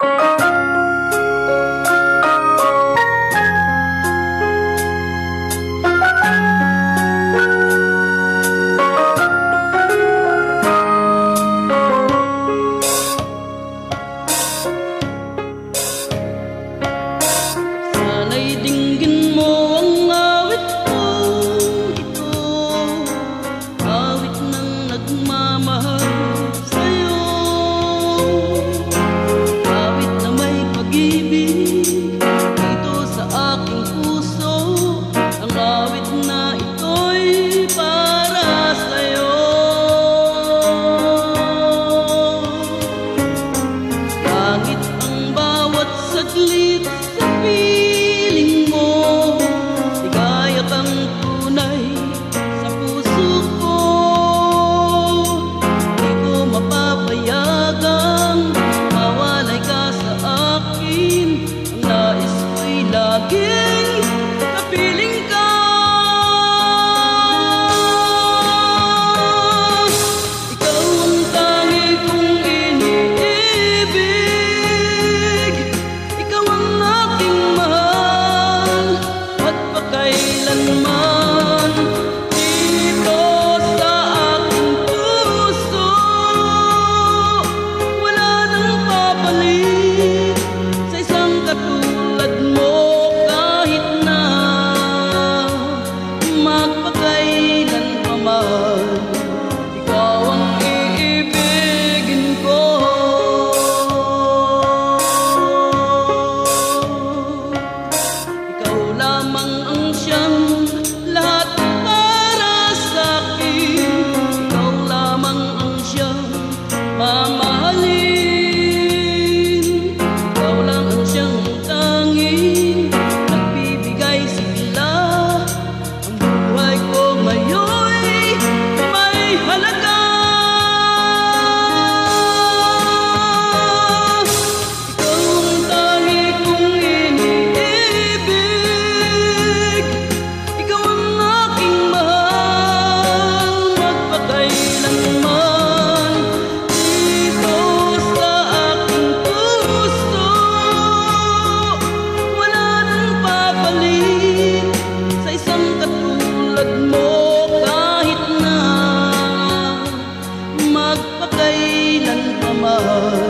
Bye. What's such leads to be. bằng ông love.